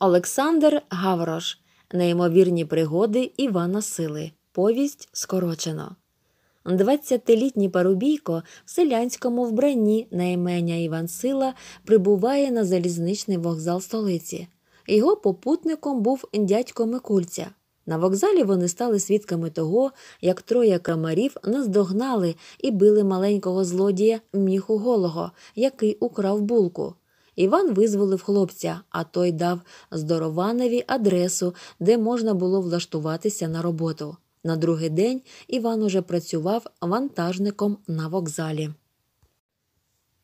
Олександр Гаврош. Неймовірні пригоди Івана Сили. Повість скорочено. Двадцятилітній парубійко в селянському вбранні на імення Іван Сила прибуває на залізничний вокзал столиці. Його попутником був дядько Микульця. На вокзалі вони стали свідками того, як троє крамарів наздогнали і били маленького злодія міху голого, який украв булку. Іван визволив хлопця, а той дав здорованові адресу, де можна було влаштуватися на роботу. На другий день Іван уже працював вантажником на вокзалі.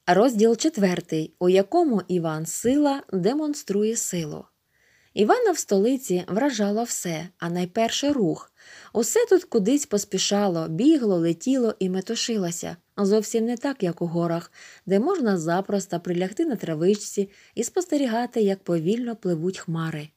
Розділ четвертий, у якому Іван Сила демонструє силу. Івана в столиці вражало все, а найперше рух. Усе тут кудись поспішало, бігло, летіло і метушилося. Зовсім не так, як у горах, де можна запросто прилягти на травичці і спостерігати, як повільно пливуть хмари.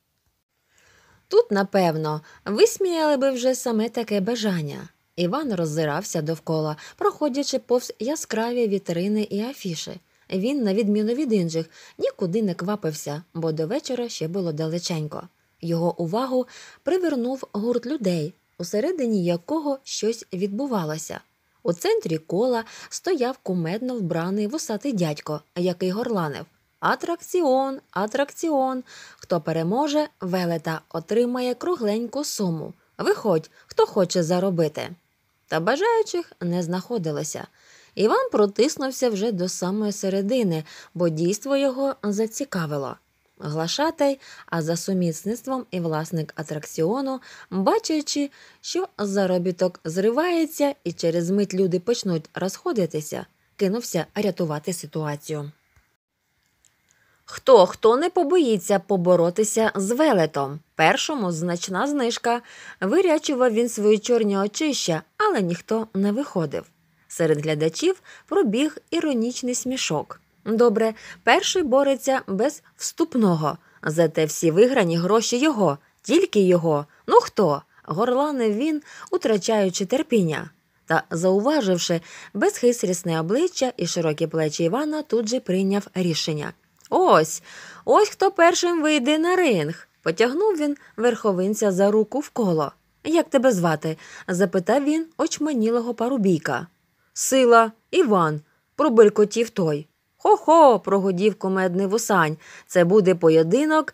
Тут, напевно, висміяли би вже саме таке бажання. Іван роззирався довкола, проходячи повз яскраві вітрини і афіши. Він, на відміну від інших, нікуди не квапився, бо до вечора ще було далеченько. Його увагу привернув гурт людей, усередині якого щось відбувалося. У центрі кола стояв кумедно вбраний вусатий дядько, який горланив. Атракціон, атракціон. Хто переможе, велета отримає кругленьку суму. Виходь, хто хоче заробити. Та бажаючих не знаходилося. Іван протиснувся вже до самої середини, бо дійство його зацікавило. Глашатай, а за сумісництвом і власник атракціону, бачачи, що заробіток зривається і через мить люди почнуть розходитися, кинувся рятувати ситуацію. Хто хто не побоїться поборотися з велетом. Першому значна знижка. Вирячував він свої чорні очища, але ніхто не виходив. Серед глядачів пробіг іронічний смішок. Добре, перший бореться без вступного, зате всі виграні гроші його, тільки його. Ну хто? Горланив він, утрачаючи терпіння. Та, зауваживши безхисрісне обличчя і широкі плечі Івана, тут же прийняв рішення. Ось, ось хто першим вийде на ринг. Потягнув він верховинця за руку в коло. Як тебе звати? запитав він очманілого парубійка. Сила, Іван, пробелькотів той. Хо-хо, прогудів комедний вусань. Це буде поєдинок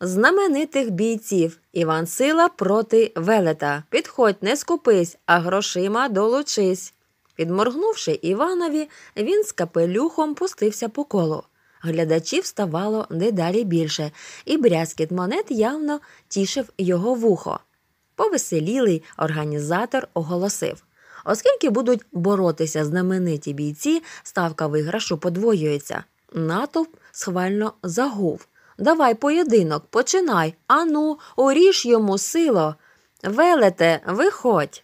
знаменитих бійців. Іван Сила проти велета. Підходь, не скупись, а грошима долучись. Підморгнувши Іванові, він з капелюхом пустився по колу. Глядачів ставало дедалі більше, і брязкіт монет явно тішив його вухо. Повеселілий організатор оголосив оскільки будуть боротися знамениті бійці, ставка виграшу подвоюється. Натовп схвально загув. Давай поєдинок, починай. Ану, оріж йому сило. Велете, виходь.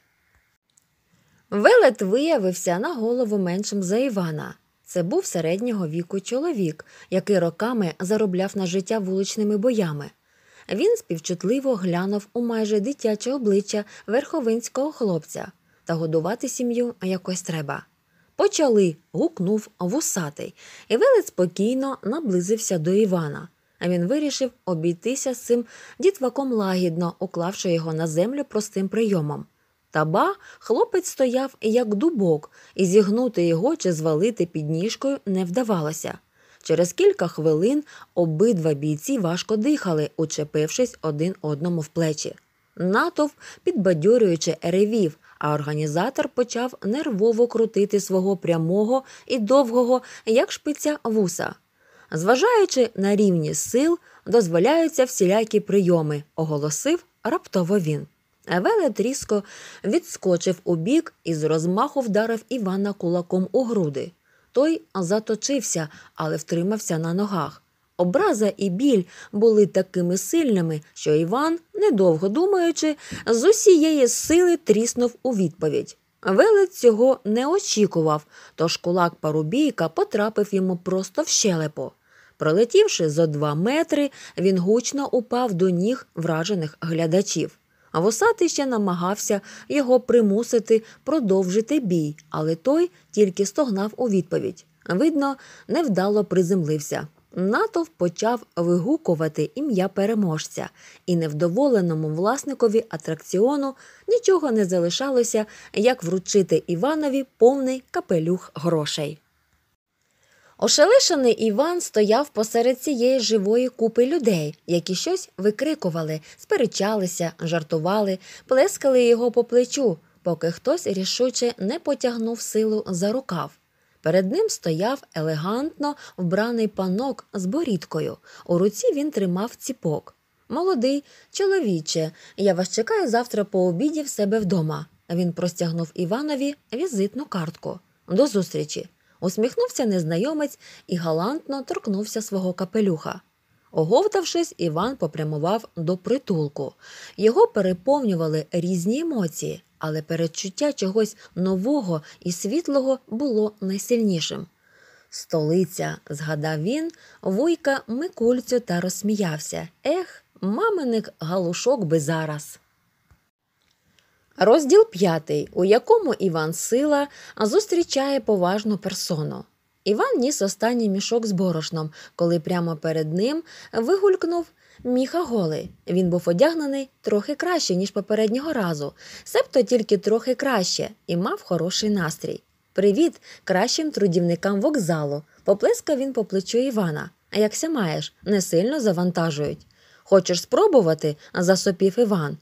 Велет виявився на голову меншим за Івана. Це був середнього віку чоловік, який роками заробляв на життя вуличними боями. Він співчутливо глянув у майже дитяче обличчя верховинського хлопця та годувати сім'ю якось треба. Почали. гукнув вусатий, і велець спокійно наблизився до Івана. А він вирішив обійтися з цим дітваком лагідно, уклавши його на землю простим прийомом. Та ба, хлопець стояв як дубок, і зігнути його чи звалити під ніжкою не вдавалося. Через кілька хвилин обидва бійці важко дихали, учепившись один одному в плечі. Натовп, підбадьорюючи ревів, а організатор почав нервово крутити свого прямого і довгого, як шпиця вуса. Зважаючи на рівні сил, дозволяються всілякі прийоми, оголосив раптово він. Велет різко відскочив у бік і з розмаху вдарив Івана кулаком у груди. Той заточився, але втримався на ногах. Образа і біль були такими сильними, що Іван, недовго думаючи, з усієї сили тріснув у відповідь. Велець цього не очікував, тож кулак парубійка потрапив йому просто в щелепу. Пролетівши зо два метри, він гучно упав до ніг вражених глядачів. А Вусатий ще намагався його примусити продовжити бій, але той тільки стогнав у відповідь. Видно, невдало приземлився. Натовп почав вигукувати ім'я переможця, і невдоволеному власникові атракціону нічого не залишалося, як вручити Іванові повний капелюх грошей. Ошелешений Іван стояв посеред цієї живої купи людей, які щось викрикували, сперечалися, жартували, плескали його по плечу, поки хтось рішуче не потягнув силу за рукав. Перед ним стояв елегантно вбраний панок з борідкою. У руці він тримав ціпок. Молодий, чоловіче, я вас чекаю завтра по обіді в себе вдома. Він простягнув Іванові візитну картку. До зустрічі. Усміхнувся незнайомець і галантно торкнувся свого капелюха. Оговтавшись, Іван попрямував до притулку. Його переповнювали різні емоції, але передчуття чогось нового і світлого було найсильнішим. Столиця, згадав він, вуйка Микульцю та розсміявся. Ех, маминик галушок би зараз. Розділ п'ятий, у якому Іван Сила зустрічає поважну персону. Іван ніс останній мішок з борошном, коли прямо перед ним вигулькнув міха голий. Він був одягнений трохи краще, ніж попереднього разу, себто тільки трохи краще, і мав хороший настрій. Привіт, кращим трудівникам вокзалу. Поплескав він по плечу Івана. А якся маєш, не сильно завантажують. Хочеш спробувати? засопів Іван.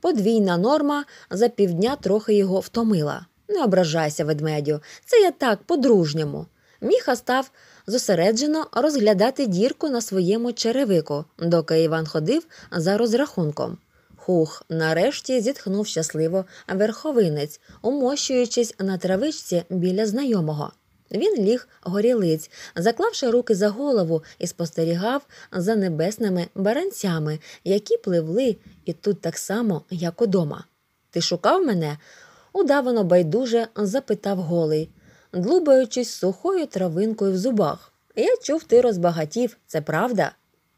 Подвійна норма за півдня трохи його втомила. Не ображайся, ведмедю, це я так, по-дружньому. Міха став зосереджено розглядати дірку на своєму черевику, доки Іван ходив за розрахунком. Хух, нарешті зітхнув щасливо верховинець, умощуючись на травичці біля знайомого. Він ліг горілиць, заклавши руки за голову і спостерігав за небесними баранцями, які пливли і тут так само, як удома. Ти шукав мене? удавано байдуже запитав голий, длубаючись сухою травинкою в зубах. Я чув, ти розбагатів, це правда?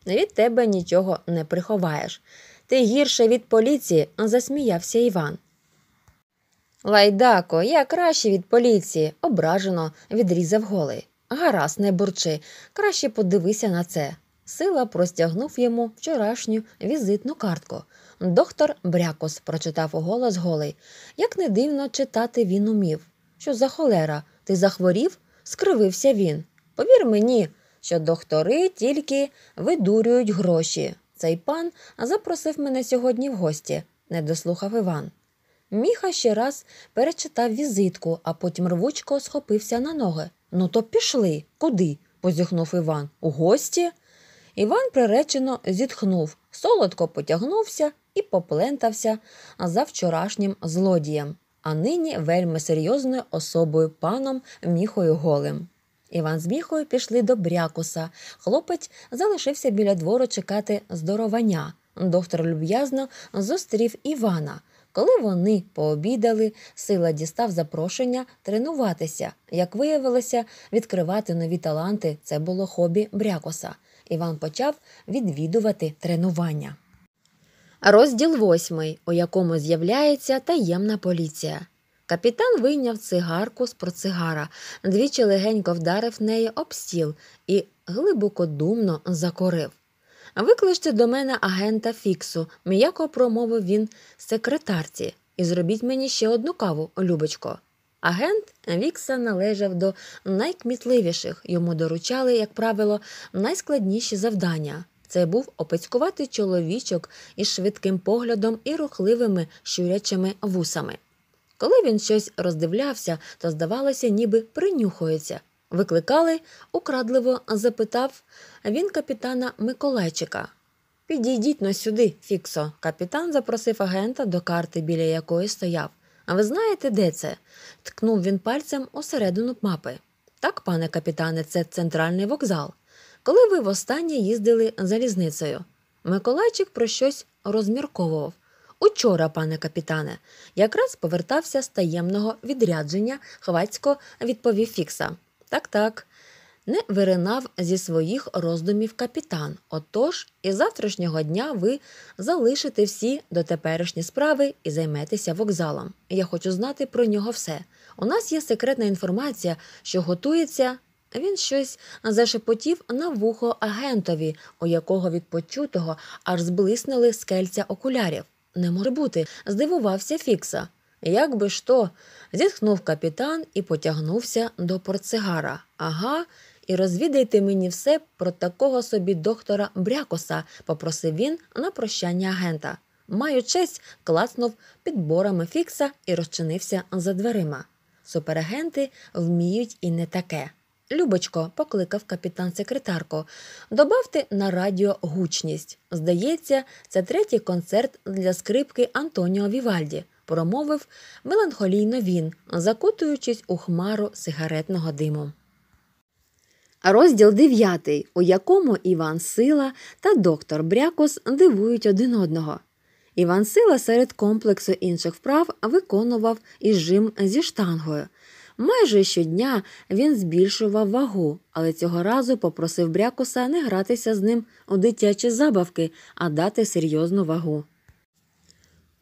Від тебе нічого не приховаєш. Ти гірше від поліції, засміявся Іван. Лайдако, я краще від поліції, ображено відрізав голий. Гаразд, не бурчи, краще подивися на це. Сила простягнув йому вчорашню візитну картку. Доктор Брякос прочитав голос голий. Як не дивно читати він умів. Що за холера? Ти захворів? скривився він. Повір мені, що доктори тільки видурюють гроші. Цей пан запросив мене сьогодні в гості, не дослухав Іван. Міха ще раз перечитав візитку, а потім рвучко схопився на ноги. Ну, то пішли. Куди? позіхнув Іван. У гості? Іван приречено зітхнув, солодко потягнувся і поплентався за вчорашнім злодієм, а нині вельми серйозною особою паном Міхою Голим. Іван з Міхою пішли до брякуса. Хлопець залишився біля двору чекати здоровання. Доктор люб'язно зустрів Івана. Коли вони пообідали, сила дістав запрошення тренуватися. Як виявилося, відкривати нові таланти це було хобі брякоса. Іван почав відвідувати тренування. Розділ восьмий, у якому з'являється таємна поліція. Капітан вийняв цигарку з процигара, двічі легенько вдарив неї об стіл і глибокодумно закорив. Викличте до мене агента Фіксу, м'яко промовив він секретарці, і зробіть мені ще одну каву, Любочко. Агент Вікса належав до найкмітливіших, йому доручали, як правило, найскладніші завдання. Це був опецькуватий чоловічок із швидким поглядом і рухливими щурячими вусами. Коли він щось роздивлявся, то, здавалося, ніби принюхується. Викликали, украдливо запитав він капітана Миколайчика. Підійдіть на сюди, Фіксо. Капітан запросив агента до карти, біля якої стояв. А ви знаєте, де це? ткнув він пальцем усередину мапи. Так, пане капітане, це центральний вокзал. Коли ви востаннє їздили залізницею? Миколайчик про щось розмірковував. Учора, пане капітане, якраз повертався з таємного відрядження, хвацько відповів Фікса. Так, так. Не виринав зі своїх роздумів капітан. Отож, із завтрашнього дня ви залишите всі дотеперішні справи і займетеся вокзалом. Я хочу знати про нього все. У нас є секретна інформація, що готується Він щось зашепотів на вухо агентові, у якого від почутого аж зблиснули скельця окулярів. Не може бути, здивувався Фікса. Як би ж то, зітхнув капітан і потягнувся до портсигара. Ага, і розвідайте мені все про такого собі доктора Брякоса, попросив він на прощання агента. Маю честь, клацнув підборами Фікса і розчинився за дверима. Суперагенти вміють і не таке. Любочко, покликав капітан секретарку, добавте на радіо гучність. Здається, це третій концерт для скрипки Антоніо Вівальді, промовив меланхолійно він, закутуючись у хмару сигаретного диму. Розділ дев'ятий, у якому Іван Сила та доктор Брякос дивують один одного. Іван Сила серед комплексу інших вправ виконував і жим зі штангою. Майже щодня він збільшував вагу, але цього разу попросив Брякуса не гратися з ним у дитячі забавки, а дати серйозну вагу.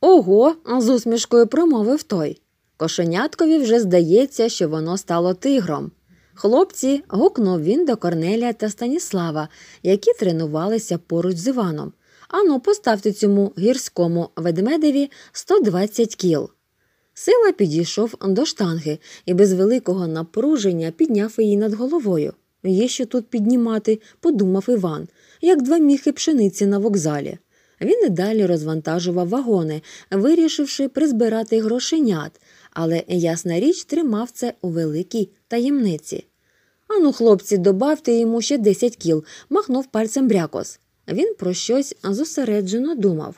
Ого, з усмішкою промовив той. Кошеняткові вже здається, що воно стало тигром. Хлопці, гукнув він до Корнелія та Станіслава, які тренувалися поруч з Іваном. Ану, поставте цьому гірському ведмедеві 120 кіл. Сила підійшов до штанги і без великого напруження підняв її над головою. Є що тут піднімати, подумав Іван, як два міхи пшениці на вокзалі. Він і далі розвантажував вагони, вирішивши призбирати грошенят, але, ясна річ, тримав це у великій таємниці. Ану, хлопці, добавте йому ще 10 кіл, махнув пальцем брякос. Він про щось зосереджено думав.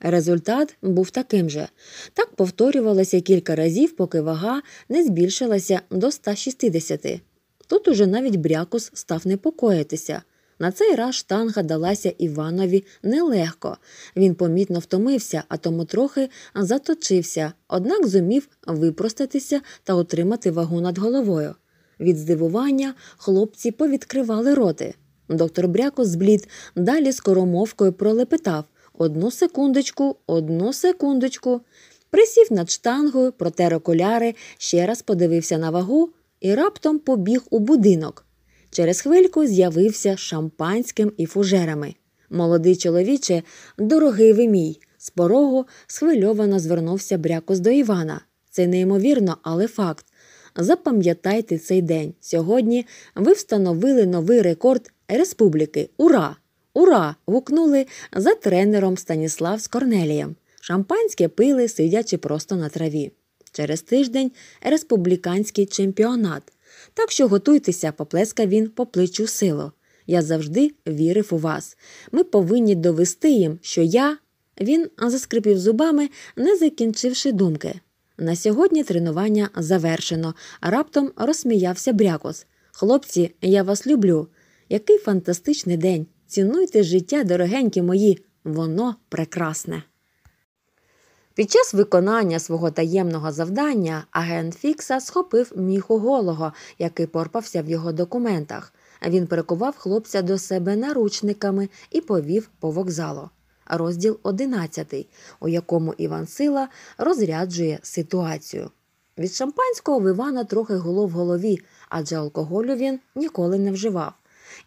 Результат був таким же. Так повторювалося кілька разів, поки вага не збільшилася до 160. Тут уже навіть брякус став непокоїтися. На цей раз штанга далася Іванові нелегко. Він помітно втомився, а тому трохи заточився, однак зумів випростатися та отримати вагу над головою. Від здивування хлопці повідкривали роти. Доктор Брякос зблід далі скоромовкою пролепетав одну секундочку, одну секундочку. Присів над штангою, протер окуляри, ще раз подивився на вагу і раптом побіг у будинок. Через хвильку з'явився шампанським і фужерами. Молодий чоловіче, дорогий ви мій, з порогу схвильовано звернувся брякос до Івана. Це неймовірно, але факт. Запам'ятайте цей день. Сьогодні ви встановили новий рекорд республіки. Ура! Ура! гукнули за тренером Станіслав з Корнелієм. Шампанське пили, сидячи просто на траві. Через тиждень республіканський чемпіонат. Так що готуйтеся, поплескав він по плечу силу. Я завжди вірив у вас. Ми повинні довести їм, що я. Він заскрипів зубами, не закінчивши думки. На сьогодні тренування завершено, раптом розсміявся брякос. Хлопці, я вас люблю. Який фантастичний день! Цінуйте життя, дорогенькі мої, воно прекрасне. Під час виконання свого таємного завдання агент Фікса схопив міху голого, який порпався в його документах. Він перекував хлопця до себе наручниками і повів по вокзалу. Розділ 11, у якому Іван Сила розряджує ситуацію. Від шампанського в Івана трохи гуло в голові, адже алкоголю він ніколи не вживав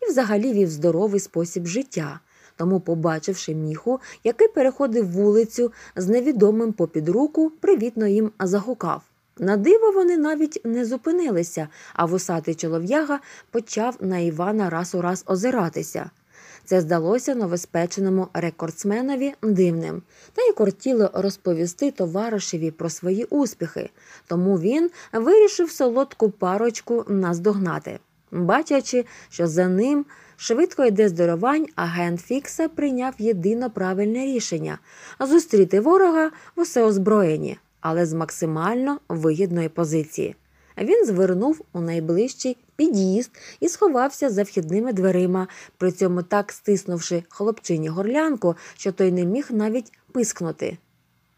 і взагалі вів здоровий спосіб життя. Тому, побачивши міху, який переходив вулицю з невідомим попід руку, привітно їм загукав. На диво вони навіть не зупинилися, а вусатий чолов'яга почав на Івана раз у раз озиратися. Це здалося новоспеченому рекордсменові дивним, та й кортіло розповісти товаришеві про свої успіхи, тому він вирішив солодку парочку наздогнати. Бачачи, що за ним швидко йде здоровань, агент Фікса прийняв єдино правильне рішення зустріти ворога в озброєні, але з максимально вигідної позиції. Він звернув у найближчий під'їзд і сховався за вхідними дверима, при цьому так стиснувши хлопчині горлянку, що той не міг навіть пискнути.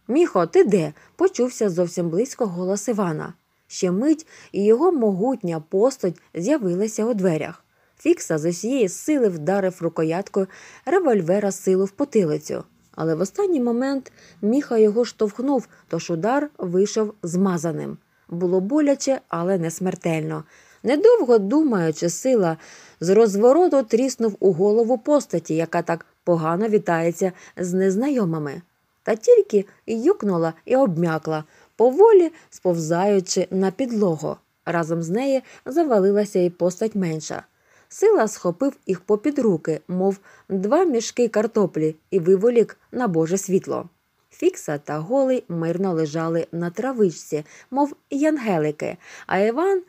Міхо, ти де? почувся зовсім близько голос Івана. Ще мить, і його могутня постать з'явилася у дверях. Фікса з усієї сили вдарив рукояткою револьвера силу в потилицю. Але в останній момент міха його штовхнув, тож удар вийшов змазаним. Було боляче, але не смертельно. Недовго думаючи, сила з розвороту тріснув у голову постаті, яка так погано вітається з незнайомими, та тільки юкнула і обм'якла, поволі сповзаючи на підлогу. Разом з нею завалилася і постать менша. Сила схопив їх попід руки, мов два мішки картоплі, і виволік на Боже світло. Фікса та голий мирно лежали на травичці, мов янгелики, а Іван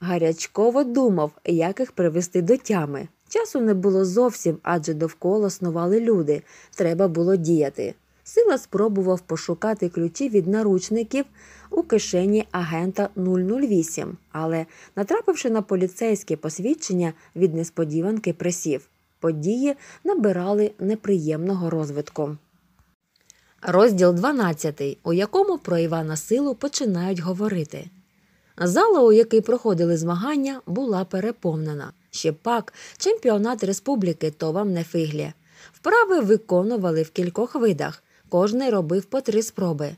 гарячково думав, як їх привести до тями. Часу не було зовсім, адже довкола снували люди. Треба було діяти. Сила спробував пошукати ключі від наручників у кишені агента 008, але, натрапивши на поліцейське посвідчення від несподіванки присів. Події набирали неприємного розвитку. Розділ 12, у якому про Івана Силу починають говорити. Зала, у якій проходили змагання, була переповнена. Ще пак, чемпіонат республіки то вам не фиглі. Вправи виконували в кількох видах, кожний робив по три спроби.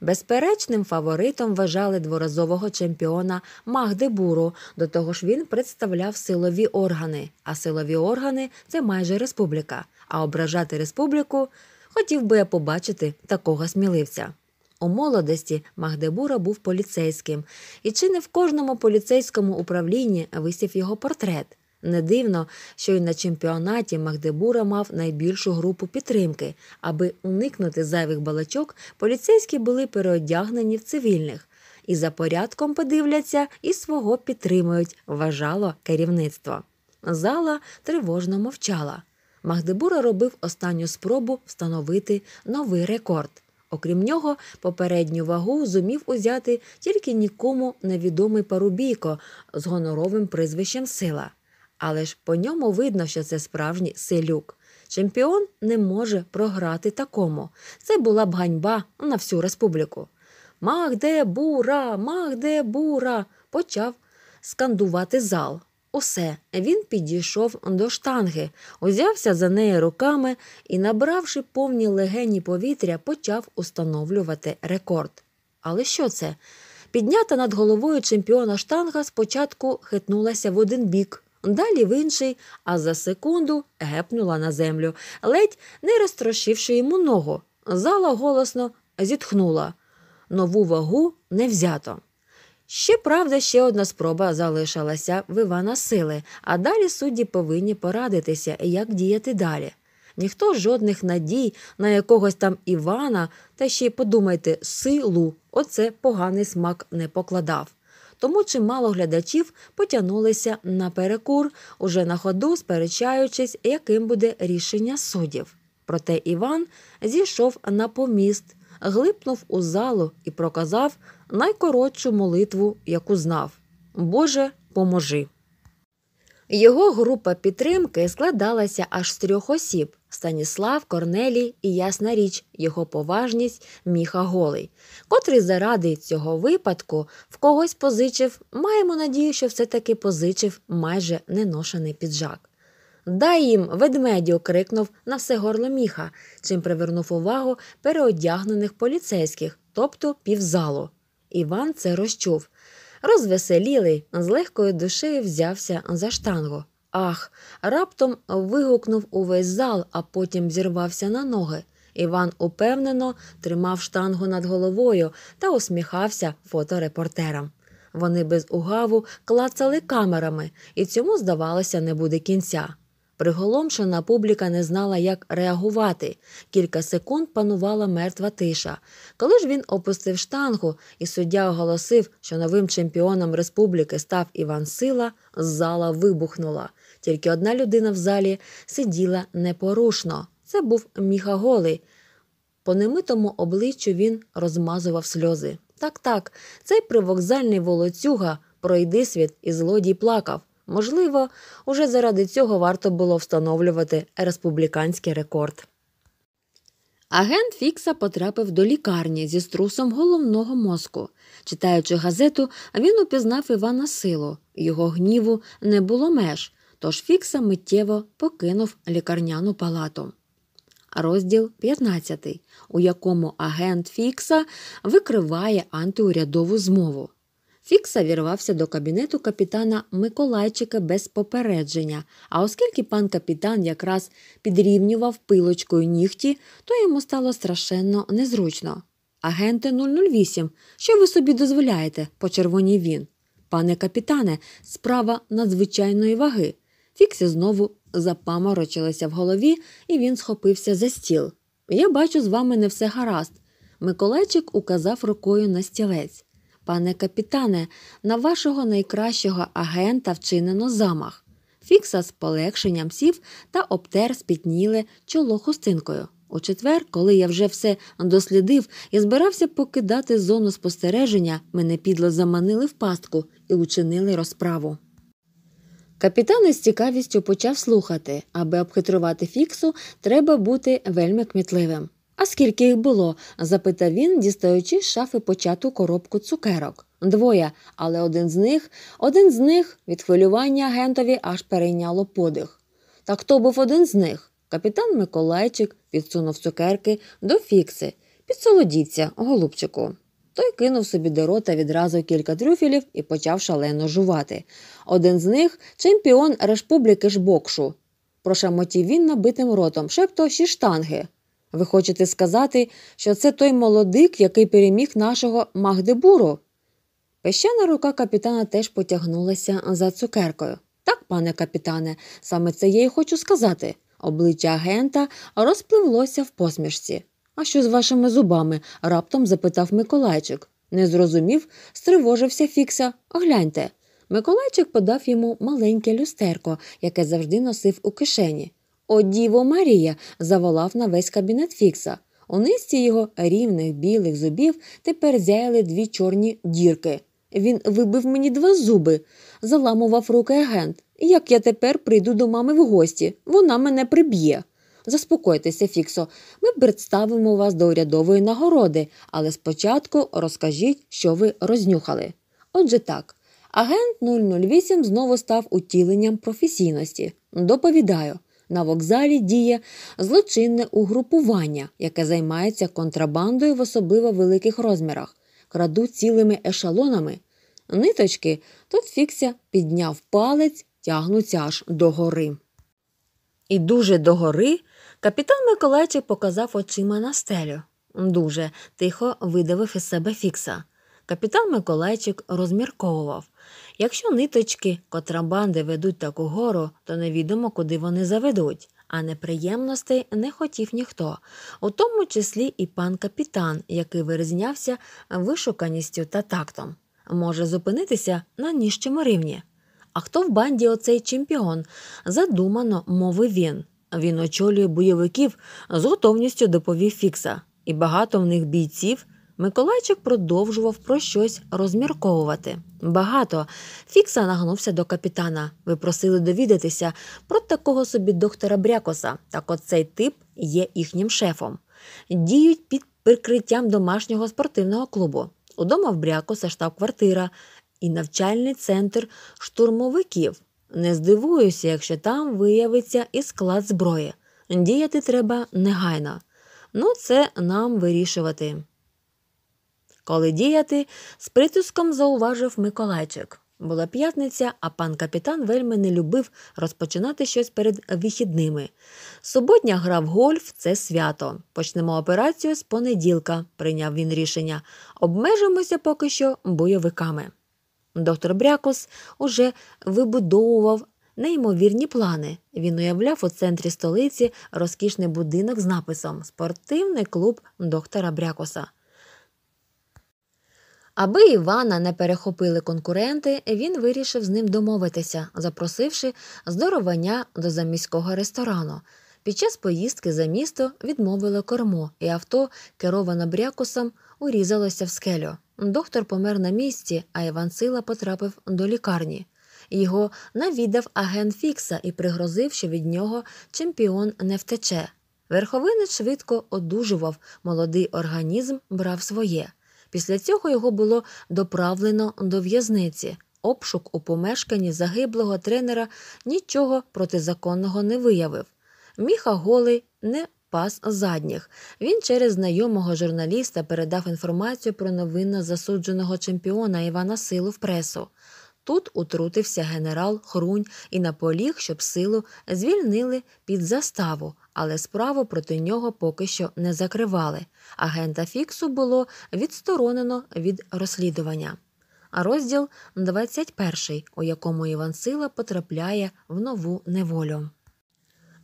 Безперечним фаворитом вважали дворазового чемпіона Магдебуру, до того ж він представляв силові органи, а силові органи це майже республіка. А ображати республіку хотів би я побачити такого сміливця. У молодості Магдебура був поліцейським, і чи не в кожному поліцейському управлінні висів його портрет. Не дивно, що й на чемпіонаті Магдебура мав найбільшу групу підтримки. Аби уникнути зайвих балачок, поліцейські були переодягнені в цивільних. І за порядком подивляться і свого підтримують, вважало керівництво. Зала тривожно мовчала. Магдебура робив останню спробу встановити новий рекорд. Окрім нього, попередню вагу зумів узяти тільки нікому невідомий парубійко з гоноровим прізвищем сила. Але ж по ньому видно, що це справжній селюк. Чемпіон не може програти такому. Це була б ганьба на всю республіку. Магде бура, магде бура, почав скандувати зал. Усе, він підійшов до штанги, узявся за неї руками і, набравши повні легені повітря, почав установлювати рекорд. Але що це? Піднята над головою чемпіона штанга спочатку хитнулася в один бік, далі в інший, а за секунду гепнула на землю, ледь не розтрощивши йому ногу. Зала голосно зітхнула. Нову вагу не взято. Ще правда, ще одна спроба залишилася в Івана сили, а далі судді повинні порадитися, як діяти далі. Ніхто жодних надій на якогось там Івана, та ще й подумайте, силу, оце поганий смак не покладав. Тому чимало глядачів потягнулися на перекур, уже на ходу сперечаючись, яким буде рішення суддів. Проте Іван зійшов на поміст, глипнув у залу і проказав найкоротшу молитву, яку знав Боже, поможи. Його група підтримки складалася аж з трьох осіб Станіслав, Корнелій і ясна річ, його поважність Міха Голий, котрий заради цього випадку в когось позичив, маємо надію, що все-таки позичив майже неношений піджак. Дай їм, ведмедю, крикнув на все горло міха, чим привернув увагу переодягнених поліцейських, тобто півзалу. Іван це розчув. Розвеселілий, з легкою душею взявся за штангу. Ах, раптом вигукнув увесь зал, а потім зірвався на ноги. Іван упевнено тримав штангу над головою та усміхався фоторепортерам. Вони без угаву клацали камерами, і цьому, здавалося, не буде кінця. Приголомшена публіка не знала, як реагувати. Кілька секунд панувала мертва тиша. Коли ж він опустив штангу, і суддя оголосив, що новим чемпіоном республіки став Іван Сила, зала вибухнула. Тільки одна людина в залі сиділа непорушно. Це був Міха Голий. По немитому обличчю він розмазував сльози. Так, так, цей привокзальний волоцюга, пройди світ і злодій плакав. Можливо, уже заради цього варто було встановлювати республіканський рекорд. Агент Фікса потрапив до лікарні зі струсом головного мозку. Читаючи газету, він упізнав Івана Силу. Його гніву не було меж, тож Фікса миттєво покинув лікарняну палату. Розділ 15, у якому агент Фікса викриває антиурядову змову. Фікса вірвався до кабінету капітана Миколайчика без попередження, а оскільки пан капітан якраз підрівнював пилочкою нігті, то йому стало страшенно незручно. Агенте 008, що ви собі дозволяєте? почервонів він. Пане капітане, справа надзвичайної ваги. Фіксі знову запаморочилася в голові, і він схопився за стіл. Я бачу, з вами не все гаразд. Миколайчик указав рукою на стілець. Пане капітане, на вашого найкращого агента вчинено замах. Фікса з полегшенням сів та обтер спітніле чоло хустинкою. У четвер, коли я вже все дослідив і збирався покидати зону спостереження, мене підло заманили в пастку і учинили розправу. Капітан із цікавістю почав слухати, аби обхитрувати фіксу, треба бути вельми кмітливим. А скільки їх було? запитав він, дістаючи з шафи почату коробку цукерок. Двоє, але один з них, один з них від хвилювання агентові аж перейняло подих. Та хто був один з них? Капітан Миколайчик підсунув цукерки до фікси. Підсолодіться, голубчику. Той кинув собі до рота відразу кілька трюфелів і почав шалено жувати. Один з них чемпіон республіки Жбокшу. Прошамотів він набитим ротом, шепто ші штанги. Ви хочете сказати, що це той молодик, який переміг нашого Магдебуру? Пещана рука капітана теж потягнулася за цукеркою. Так, пане капітане, саме це я й хочу сказати. Обличчя агента розпливлося в посмішці. А що з вашими зубами? раптом запитав Миколайчик. Не зрозумів, стривожився Фікса. Гляньте. Миколайчик подав йому маленьке люстерко, яке завжди носив у кишені. О, Діво Марія. заволав на весь кабінет Фікса. У низці його рівних білих зубів тепер зяяли дві чорні дірки. Він вибив мені два зуби, заламував руки агент. Як я тепер прийду до мами в гості, вона мене приб'є. Заспокойтеся, Фіксо, ми представимо вас до урядової нагороди, але спочатку розкажіть, що ви рознюхали. Отже так, агент 008 знову став утіленням професійності. Доповідаю. На вокзалі діє злочинне угрупування, яке займається контрабандою в особливо великих розмірах, крадуть цілими ешелонами. Ниточки тут Фікся підняв палець, тягнуться аж догори. І дуже догори капітан Миколайчик показав очима на стелю. Дуже тихо видавив із себе Фікса. Капітан Миколайчик розмірковував якщо ниточки контрабанди ведуть таку гору, то невідомо, куди вони заведуть, а неприємностей не хотів ніхто, у тому числі і пан капітан, який вирізнявся вишуканістю та тактом, може зупинитися на ніжчому рівні. А хто в банді оцей чемпіон? задумано мовив він. Він очолює бойовиків з готовністю доповів Фікса, і багато в них бійців. Миколайчик продовжував про щось розмірковувати. Багато. Фікса нагнувся до капітана. Ви просили довідатися про такого собі доктора Брякоса. Так от цей тип є їхнім шефом. Діють під прикриттям домашнього спортивного клубу. Удома в Брякоса штаб-квартира і навчальний центр штурмовиків. Не здивуюся, якщо там виявиться і склад зброї. Діяти треба негайно. Ну, це нам вирішувати. Коли діяти, з притиском зауважив Миколайчик. Була п'ятниця, а пан капітан вельми не любив розпочинати щось перед вихідними. Суботня гра в гольф це свято. Почнемо операцію з понеділка, прийняв він рішення. Обмежимося поки що бойовиками. Доктор Брякос уже вибудовував неймовірні плани. Він уявляв у центрі столиці розкішний будинок з написом Спортивний клуб доктора Брякоса. Аби Івана не перехопили конкуренти, він вирішив з ним домовитися, запросивши здоровання до заміського ресторану. Під час поїздки за місто відмовило кермо, і авто, кероване брякусом, урізалося в скелю. Доктор помер на місці, а Іван Сила потрапив до лікарні. Його навідав агент Фікса і пригрозив, що від нього чемпіон не втече. Верховинець швидко одужував, молодий організм брав своє. Після цього його було доправлено до в'язниці. Обшук у помешканні загиблого тренера нічого протизаконного не виявив. Міха голий не пас задніх. Він через знайомого журналіста передав інформацію про новинно засудженого чемпіона Івана Силу в пресу. Тут утрутився генерал Хрунь і наполіг, щоб силу звільнили під заставу, але справу проти нього поки що не закривали. Агента Фіксу було відсторонено від розслідування. А розділ 21, у якому Іван Сила потрапляє в нову неволю.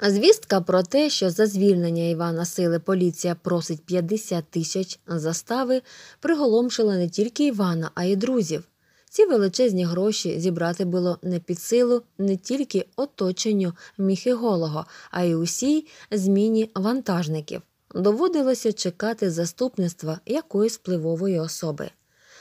Звістка про те, що за звільнення Івана Сили поліція просить 50 тисяч застави, приголомшила не тільки Івана, а й друзів. Ці величезні гроші зібрати було не під силу не тільки оточенню міхи голого, а й усій зміні вантажників. Доводилося чекати заступництва якоїсь впливової особи.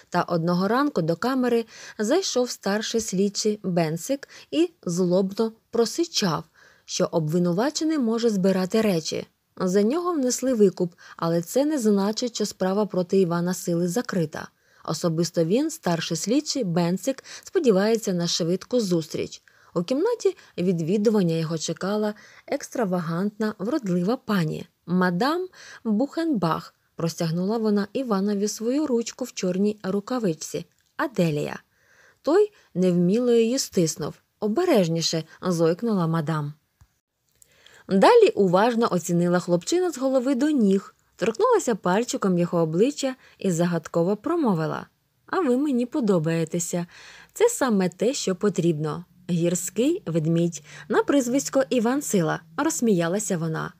Та одного ранку до камери зайшов старший слідчий Бенсик і злобно просичав, що обвинувачений може збирати речі. За нього внесли викуп, але це не значить, що справа проти Івана Сили закрита. Особисто він, старший слідчий Бенцик, сподівається на швидку зустріч. У кімнаті відвідування його чекала екстравагантна, вродлива пані мадам Бухенбах. Простягнула вона Іванові свою ручку в чорній рукавичці Аделія. Той невміло її стиснув. Обережніше зойкнула мадам. Далі уважно оцінила хлопчина з голови до ніг, торкнулася пальчиком його обличчя і загадково промовила А ви мені подобаєтеся. Це саме те, що потрібно. Гірський ведмідь на призвисько Іван Сила, розсміялася вона.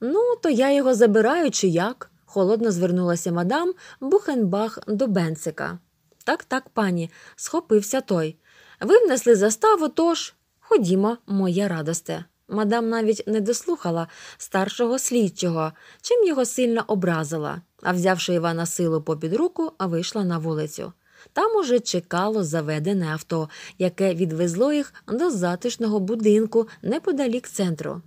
Ну, то я його забираю, чи як? холодно звернулася мадам Бухенбах до Бенцика. Так, так, пані, схопився той. Ви внесли заставу, тож ходімо, моя радосте. Мадам навіть не дослухала старшого слідчого, чим його сильно образила, а взявши Івана силу попід руку, вийшла на вулицю. Там уже чекало заведене авто, яке відвезло їх до затишного будинку неподалік центру.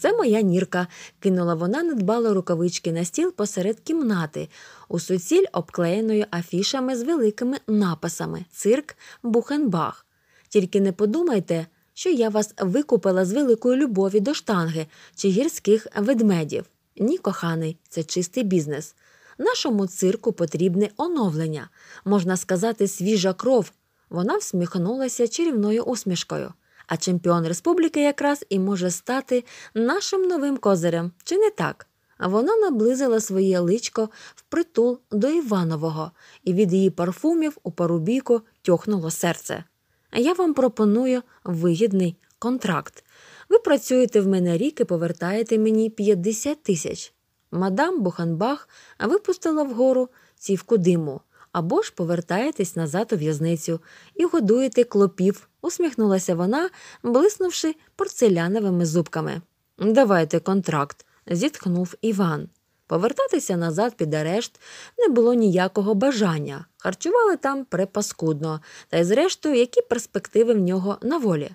Це моя нірка, кинула вона недбало рукавички на стіл посеред кімнати, у суціль обклеєною афішами з великими написами Цирк Бухенбах. Тільки не подумайте, що я вас викупила з великої любові до штанги чи гірських ведмедів. Ні, коханий, це чистий бізнес. Нашому цирку потрібне оновлення, можна сказати, свіжа кров. Вона всміхнулася чарівною усмішкою. А чемпіон республіки якраз і може стати нашим новим козирем, чи не так? Вона наблизила своє личко впритул до Іванового, і від її парфумів у парубійку тьохнуло серце. Я вам пропоную вигідний контракт. Ви працюєте в мене рік і повертаєте мені 50 тисяч. Мадам Буханбах випустила вгору цівку диму, або ж повертаєтесь назад у в'язницю і годуєте клопів, усміхнулася вона, блиснувши порцеляновими зубками. Давайте контракт, зітхнув Іван. Повертатися назад під арешт не було ніякого бажання. Харчували там препаскудно, та й, зрештою, які перспективи в нього на волі.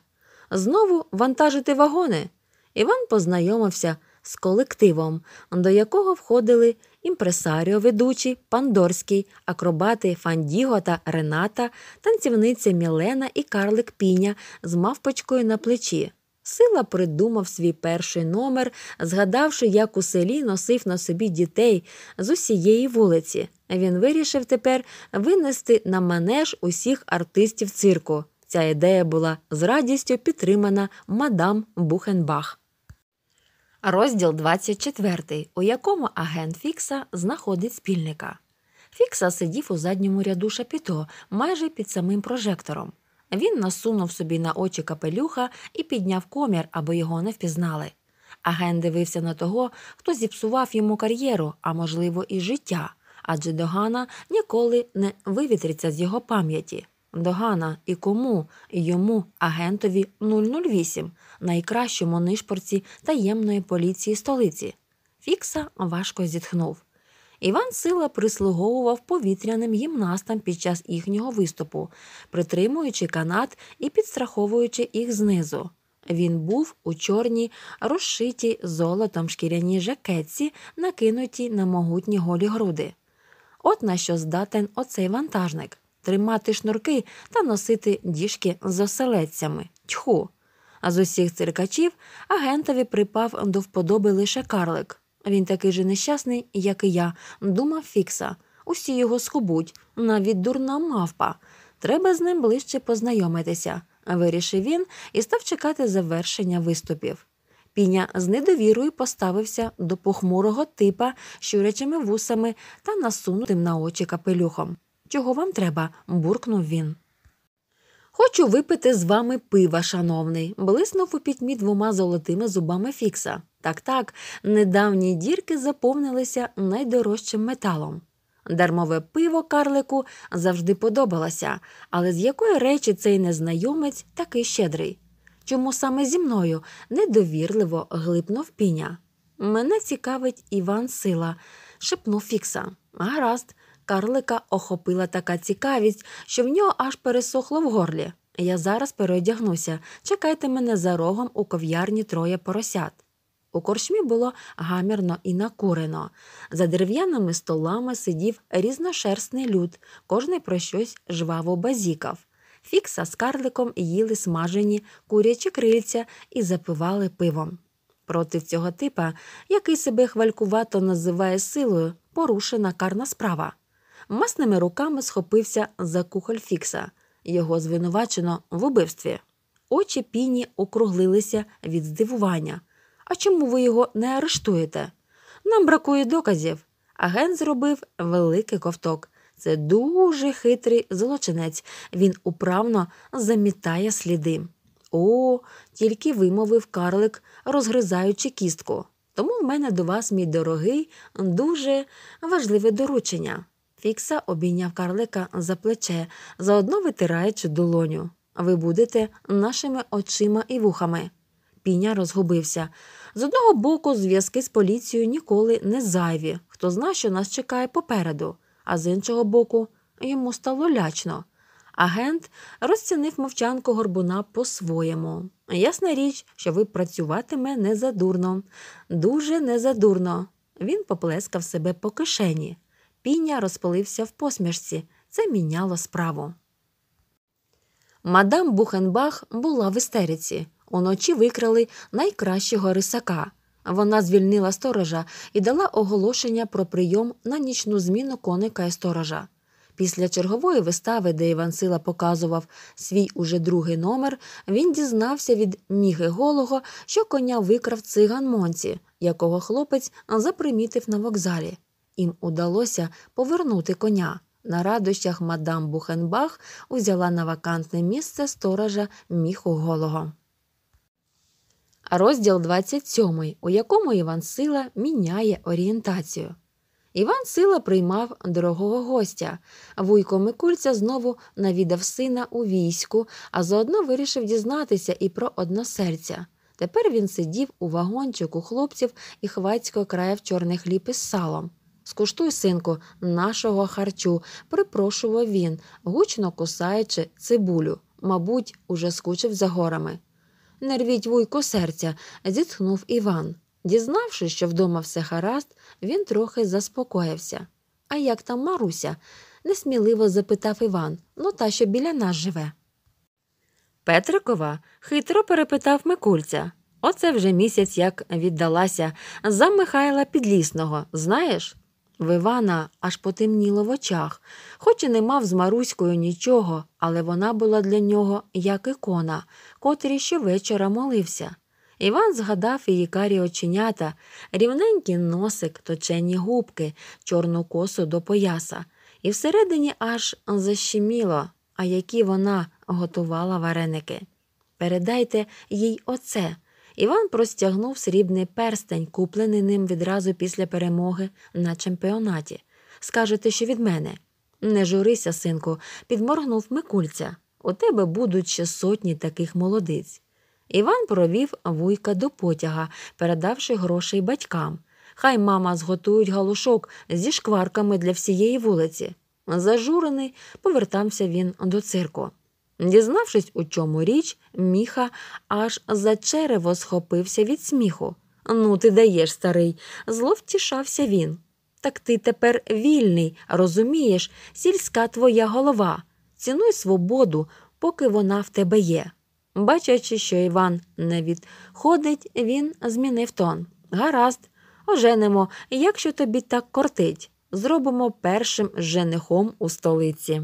Знову вантажити вагони. Іван познайомився з колективом, до якого входили імпресаріо ведучий, Пандорський, акробати Фандіго та Рената, танцівниця Мілена і Карлик Піня з мавпочкою на плечі. Сила придумав свій перший номер, згадавши, як у селі носив на собі дітей з усієї вулиці. Він вирішив тепер винести на манеж усіх артистів цирку. Ця ідея була з радістю підтримана мадам Бухенбах. Розділ 24, у якому агент Фікса знаходить спільника. Фікса сидів у задньому ряду шапіто, майже під самим прожектором. Він насунув собі на очі капелюха і підняв комір, аби його не впізнали. Агент дивився на того, хто зіпсував йому кар'єру, а можливо, і життя, адже догана ніколи не вивітриться з його пам'яті. Догана і кому, йому, агентові 008, найкращому нишпорці таємної поліції столиці. Фікса важко зітхнув. Іван Сила прислуговував повітряним гімнастам під час їхнього виступу, притримуючи канат і підстраховуючи їх знизу. Він був у чорній, розшитій золотом шкіряній жакетці, накинутій на могутні голі груди. От на що здатен оцей вантажник тримати шнурки та носити діжки з оселедцями. Тьху. А з усіх циркачів агентові припав до вподоби лише карлик. Він такий же нещасний, як і я, думав Фікса. Усі його схобуть, навіть дурна мавпа. Треба з ним ближче познайомитися, вирішив він і став чекати завершення виступів. Піня з недовірою поставився до похмурого типа щурячими вусами та насунутим на очі капелюхом. Чого вам треба? буркнув він. Хочу випити з вами пива, шановний, блиснув у пітьмі двома золотими зубами Фікса. Так так, недавні дірки заповнилися найдорожчим металом. Дармове пиво карлику завжди подобалося, але з якої речі цей незнайомець такий щедрий? Чому саме зі мною недовірливо глипнув піня? Мене цікавить Іван Сила, шепнув Фікса. Гаразд, карлика охопила така цікавість, що в нього аж пересохло в горлі. Я зараз переодягнуся. Чекайте мене за рогом у ков'ярні троє поросят. У корчмі було гамірно і накурено. За дерев'яними столами сидів різношерстний люд, кожний про щось жваво базікав. Фікса з карликом їли смажені курячі крильця і запивали пивом. Проти цього типа, який себе хвалькувато називає силою, порушена карна справа. Масними руками схопився за кухоль Фікса. Його звинувачено в убивстві. Очі піні округлилися від здивування. А чому ви його не арештуєте? Нам бракує доказів. Агент зробив великий ковток. Це дуже хитрий злочинець. Він управно замітає сліди. О, тільки вимовив карлик, розгризаючи кістку. Тому в мене до вас, мій дорогий, дуже важливе доручення. Фікса обійняв карлика за плече, заодно витираючи долоню. Ви будете нашими очима і вухами. Піня розгубився. З одного боку, зв'язки з поліцією ніколи не зайві, хто зна, що нас чекає попереду, а з іншого боку, йому стало лячно. Агент розцінив мовчанку горбуна по-своєму. Ясна річ, що ви працюватиме незадурно, дуже незадурно. Він поплескав себе по кишені. Піня розпалився в посмішці. Це міняло справу. Мадам Бухенбах була в істериці. Уночі викрали найкращого рисака. Вона звільнила сторожа і дала оголошення про прийом на нічну зміну коника і сторожа. Після чергової вистави, де Іван Сила показував свій уже другий номер, він дізнався від Міги Голого, що коня викрав циган Монці, якого хлопець запримітив на вокзалі. Їм удалося повернути коня. На радощах мадам Бухенбах узяла на вакантне місце сторожа Міху Голого. Розділ 27, у якому Іван Сила міняє орієнтацію. Іван Сила приймав дорогого гостя. Вуйко Микульця знову навідав сина у війську, а заодно вирішив дізнатися і про односельця. Тепер він сидів у вагончику хлопців і хвацько краяв чорний хліб із салом. Скуштуй, синку, нашого харчу, припрошував він, гучно кусаючи цибулю. Мабуть, уже скучив за горами. Не рвіть вуйко серця, зітхнув Іван. Дізнавшись, що вдома все гаразд, він трохи заспокоївся. А як там Маруся? несміливо запитав Іван, ну та що біля нас живе. Петрикова хитро перепитав Микульця. Оце вже місяць як віддалася за Михайла Підлісного, знаєш? В Івана аж потемніло в очах, хоч і не мав з Маруською нічого, але вона була для нього як ікона, котрій щовечора молився. Іван згадав її карі оченята, рівненький носик, точені губки, чорну косу до пояса, і всередині аж защеміло, а які вона готувала вареники. Передайте їй оце. Іван простягнув срібний перстень, куплений ним відразу після перемоги на чемпіонаті. Скажете, що від мене. Не журися, синку, підморгнув Микульця. У тебе будуть ще сотні таких молодиць. Іван провів вуйка до потяга, передавши грошей батькам. Хай мама зготують галушок зі шкварками для всієї вулиці. Зажурений, повертався він до цирку. Дізнавшись, у чому річ, міха аж за черево схопився від сміху. Ну, ти даєш, старий, зло втішався він. Так ти тепер вільний, розумієш, сільська твоя голова. Цінуй свободу, поки вона в тебе є. Бачачи, що Іван не відходить, він змінив тон. Гаразд, Оженемо, якщо тобі так кортить, зробимо першим женихом у столиці.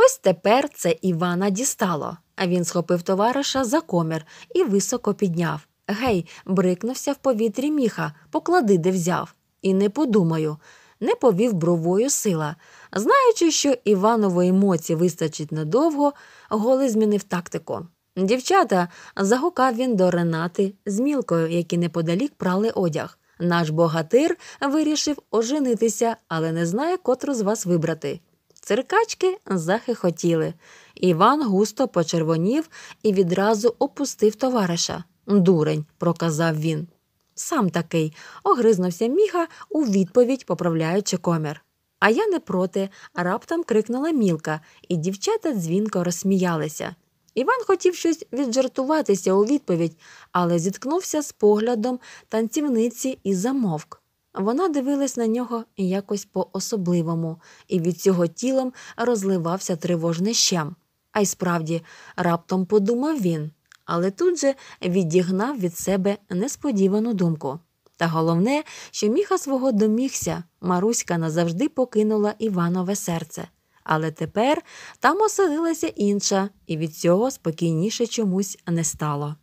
Ось тепер це Івана дістало, а він схопив товариша за комір і високо підняв. Гей, брикнувся в повітрі міха, поклади, де взяв. І не подумаю, не повів бровою сила. Знаючи, що Іванової емоції вистачить надовго, голий змінив тактику. Дівчата, загукав він до Ренати з мілкою, які неподалік прали одяг. Наш богатир вирішив оженитися, але не знає, котру з вас вибрати. Циркачки захихотіли. Іван густо почервонів і відразу опустив товариша. Дурень, проказав він. Сам такий, огризнувся міха у відповідь, поправляючи комір. А я не проти, раптом крикнула мілка, і дівчата дзвінко розсміялися. Іван хотів щось віджартуватися у відповідь, але зіткнувся з поглядом танцівниці і замовк. Вона дивилась на нього якось по-особливому, і від цього тілом розливався тривожний щем. А й справді, раптом подумав він, але тут же відігнав від себе несподівану думку. Та головне, що міха свого домігся, Маруська назавжди покинула Іванове серце. Але тепер там оселилася інша, і від цього спокійніше чомусь не стало.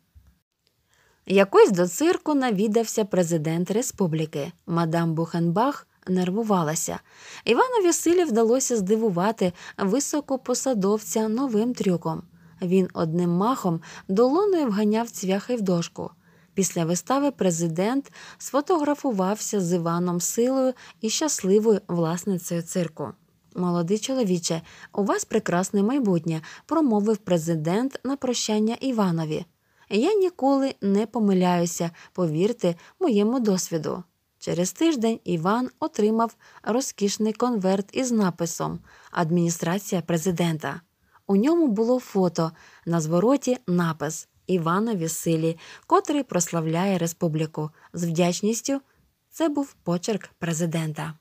Якось до цирку навідався президент республіки. Мадам Бухенбах нервувалася. Іванові силі вдалося здивувати високопосадовця новим трюком. Він одним махом долоною вганяв цвяхи в дошку. Після вистави президент сфотографувався з Іваном Силою і щасливою власницею цирку. Молодий чоловіче, у вас прекрасне майбутнє, промовив президент на прощання Іванові. Я ніколи не помиляюся, повірте моєму досвіду. Через тиждень Іван отримав розкішний конверт із написом Адміністрація президента. У ньому було фото, на звороті напис Іванові силі, котрий прославляє республіку. З вдячністю це був почерк президента.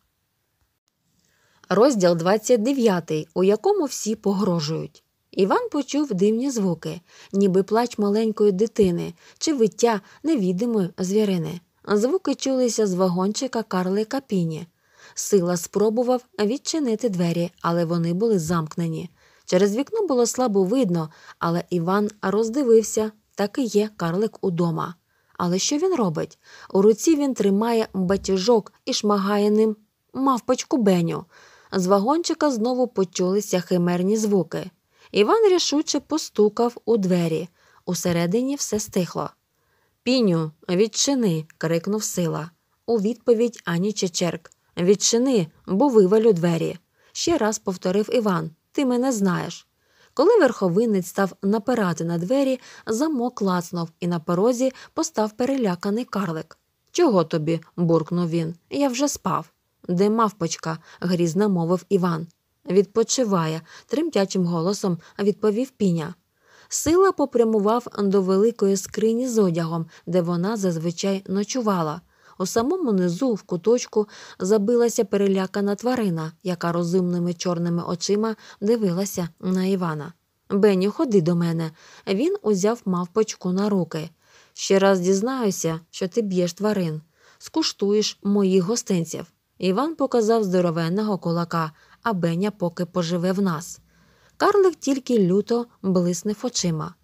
Розділ 29, у якому всі погрожують. Іван почув дивні звуки, ніби плач маленької дитини чи виття невідомої звірини. Звуки чулися з вагончика карлика піні. Сила спробував відчинити двері, але вони були замкнені. Через вікно було слабо видно, але Іван роздивився так і є карлик удома. Але що він робить? У руці він тримає батіжок і шмагає ним мавпочку Беню. З вагончика знову почулися химерні звуки. Іван рішуче постукав у двері. Усередині все стихло. Піню, відчини. крикнув сила. У відповідь ані Чечерк. Відчини, бо вивалю двері. Ще раз повторив Іван. Ти мене знаєш. Коли верховинець став напирати на двері, замок клацнув і на порозі постав переляканий карлик. Чого тобі? буркнув він. Я вже спав. Де мавпочка? грізно мовив Іван. Відпочиває, тремтячим голосом відповів піня. Сила попрямував до великої скрині з одягом, де вона зазвичай ночувала. У самому низу, в куточку, забилася перелякана тварина, яка розумними чорними очима дивилася на Івана. Беню, ходи до мене. Він узяв мавпочку на руки. Ще раз дізнаюся, що ти б'єш тварин, скуштуєш моїх гостинців. Іван показав здоровенного кулака, а Беня поки поживе в нас. Карлик тільки люто блиснув очима.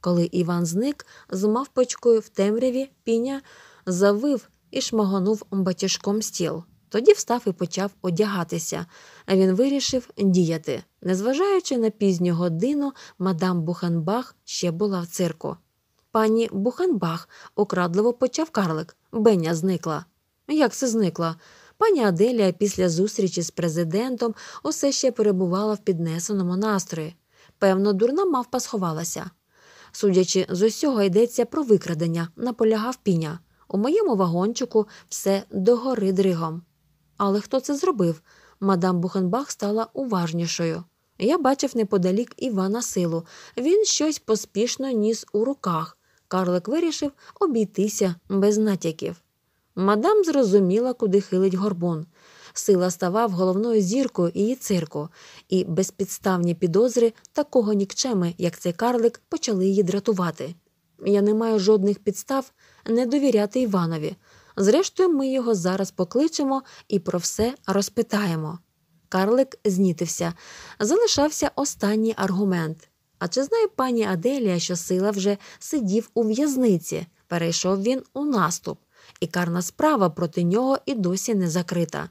Коли Іван зник, з мавпочкою в темряві піня завив і шмагонув батіжком стіл. Тоді встав і почав одягатися, а він вирішив діяти. Незважаючи на пізню годину, мадам Буханбах ще була в цирку. Пані Буханбах окрадливо почав карлик. Беня зникла. Як це зникла? Пані Аделія після зустрічі з президентом усе ще перебувала в піднесеному настрої. Певно, дурна мавпа сховалася. Судячи з усього, йдеться про викрадення, наполягав піня. У моєму вагончику все догори дригом. Але хто це зробив? Мадам Бухенбах стала уважнішою. Я бачив неподалік Івана силу. Він щось поспішно ніс у руках. Карлик вирішив обійтися без натяків. Мадам зрозуміла, куди хилить горбун. Сила ставав головною зіркою її цирку, і безпідставні підозри такого нікчеми, як цей карлик, почали її дратувати. Я не маю жодних підстав не довіряти Іванові. Зрештою, ми його зараз покличемо і про все розпитаємо. Карлик знітився. Залишався останній аргумент. А чи знає пані Аделія, що сила вже сидів у в'язниці? Перейшов він у наступ, і карна справа проти нього і досі не закрита.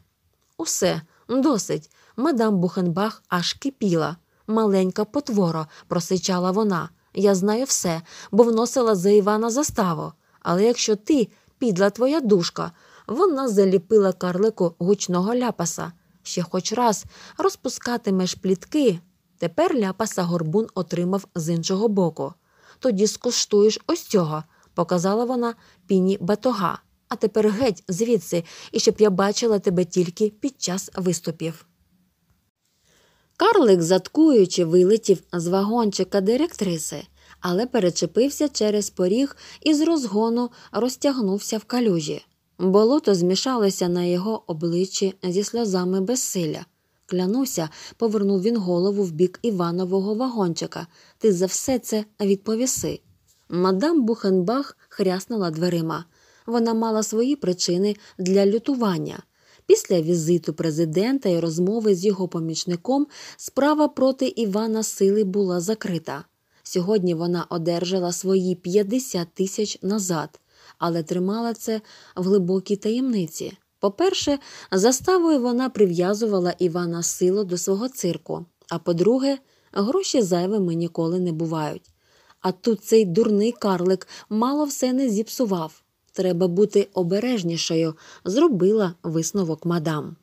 Усе, досить. Мадам Бухенбах аж кипіла. Маленька потвора, просичала вона. Я знаю все, бо вносила за Івана заставу. Але якщо ти, підла твоя душка, вона заліпила карлику гучного ляпаса. Ще хоч раз розпускатимеш плітки. Тепер ляпаса горбун отримав з іншого боку. Тоді скуштуєш ось цього, показала вона піні батога. А тепер геть звідси, і щоб я бачила тебе тільки під час виступів. Карлик, заткуючи, вилетів з вагончика директриси, але перечепився через поріг і з розгону розтягнувся в калюжі. Болото змішалося на його обличчі зі сльозами безсилля. Клянуся, повернув він голову в бік Іванового вагончика. Ти за все це відповіси. Мадам Бухенбах хряснула дверима. Вона мала свої причини для лютування. Після візиту президента і розмови з його помічником справа проти Івана Сили була закрита. Сьогодні вона одержала свої 50 тисяч назад, але тримала це в глибокій таємниці. По-перше, заставою вона прив'язувала Івана Силу до свого цирку, а по-друге, гроші зайвими ніколи не бувають. А тут цей дурний карлик мало все не зіпсував. Треба бути обережнішою, зробила висновок мадам.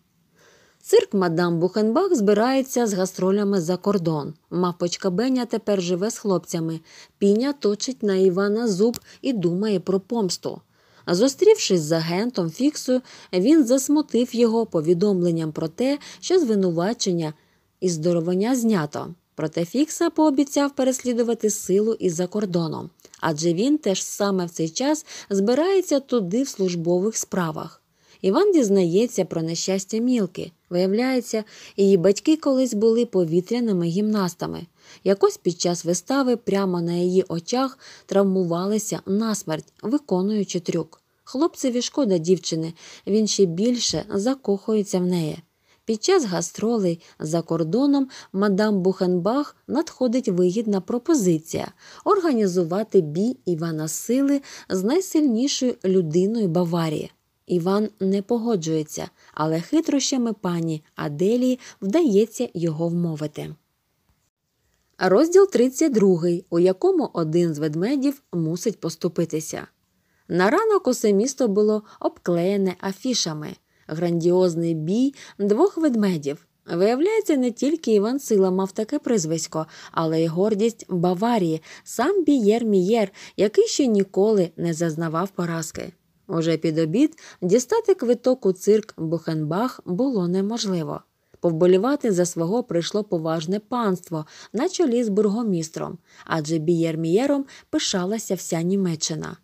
Цирк мадам Бухенбах збирається з гастролями за кордон. Мапочка Беня тепер живе з хлопцями. Піня точить на Івана зуб і думає про помсту. Зустрівшись з агентом Фіксою, він засмутив його повідомленням про те, що звинувачення і здоровання знято. Проте Фікса пообіцяв переслідувати силу із-за кордоном, адже він теж саме в цей час збирається туди в службових справах. Іван дізнається про нещастя мілки. Виявляється, її батьки колись були повітряними гімнастами. Якось під час вистави прямо на її очах травмувалися насмерть, виконуючи трюк. Хлопцеві шкода дівчини, він ще більше закохується в неї. Під час гастролей за кордоном мадам Бухенбах надходить вигідна пропозиція організувати бій Івана Сили з найсильнішою людиною Баварії. Іван не погоджується, але хитрощами пані Аделії вдається його вмовити. Розділ 32, у якому один з ведмедів мусить поступитися. На ранок усе місто було обклеєне афішами, грандіозний бій двох ведмедів. Виявляється, не тільки Іван Сила мав таке призвисько, але й гордість Баварії, сам Бієр Мієр, який ще ніколи не зазнавав поразки. Уже під обід дістати квиток у цирк Бухенбах було неможливо. Повболівати за свого прийшло поважне панство на чолі з бургомістром, адже Бієр-Мієром пишалася вся Німеччина.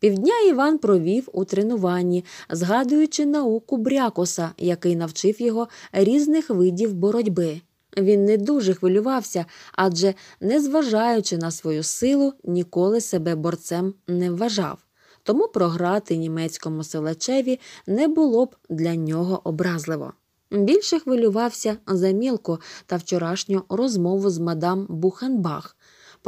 Півдня Іван провів у тренуванні, згадуючи науку Брякоса, який навчив його різних видів боротьби. Він не дуже хвилювався, адже, незважаючи на свою силу, ніколи себе борцем не вважав. Тому програти німецькому селачеві не було б для нього образливо. Більше хвилювався за мілку та вчорашню розмову з мадам Бухенбах.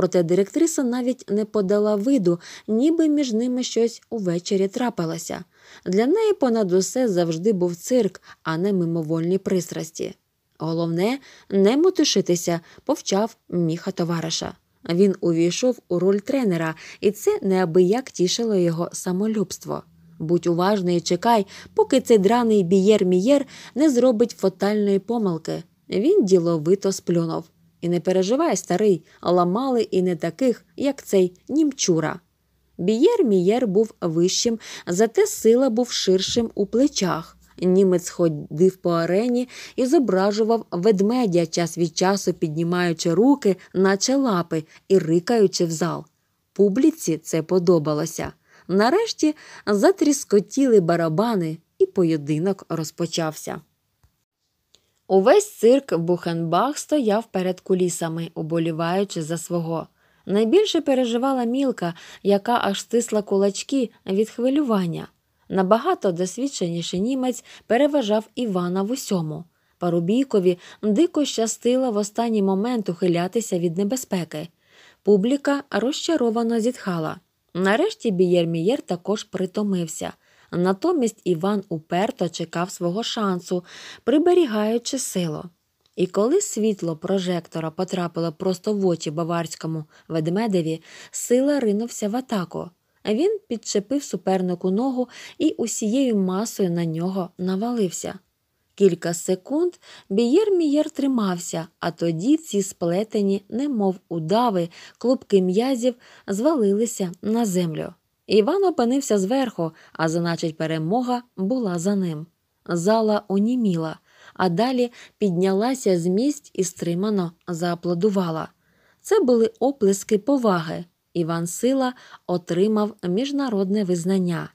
Проте директриса навіть не подала виду, ніби між ними щось увечері трапилося. Для неї понад усе завжди був цирк, а не мимовольні пристрасті. Головне, не мотишитися, повчав міха товариша. Він увійшов у роль тренера, і це неабияк тішило його самолюбство. Будь уважний і чекай, поки цей драний бієр Мієр не зробить фатальної помилки. Він діловито сплюнув. І не переживай, старий, ламали і не таких, як цей німчура. Бієр Мієр був вищим, зате сила був ширшим у плечах. Німець ходив по арені і зображував ведмедя час від часу, піднімаючи руки, наче лапи, і рикаючи в зал. Публіці це подобалося. Нарешті затріскотіли барабани, і поєдинок розпочався. Увесь цирк Бухенбах стояв перед кулісами, уболіваючи за свого. Найбільше переживала мілка, яка аж стисла кулачки від хвилювання. Набагато досвідченіший німець переважав Івана в усьому. Парубійкові дико щастило в останній момент ухилятися від небезпеки. Публіка розчаровано зітхала. Нарешті Бієрмієр також притомився. Натомість Іван уперто чекав свого шансу, приберігаючи силу. І коли світло прожектора потрапило просто в очі баварському ведмедеві, сила ринувся в атаку. Він підчепив супернику ногу і усією масою на нього навалився. Кілька секунд Бієр Мієр тримався, а тоді ці сплетені, немов удави, клубки м'язів звалилися на землю. Іван опинився зверху, а значить, перемога була за ним. Зала оніміла, а далі піднялася з місць і стримано зааплодувала. Це були оплески поваги. Іван Сила отримав міжнародне визнання.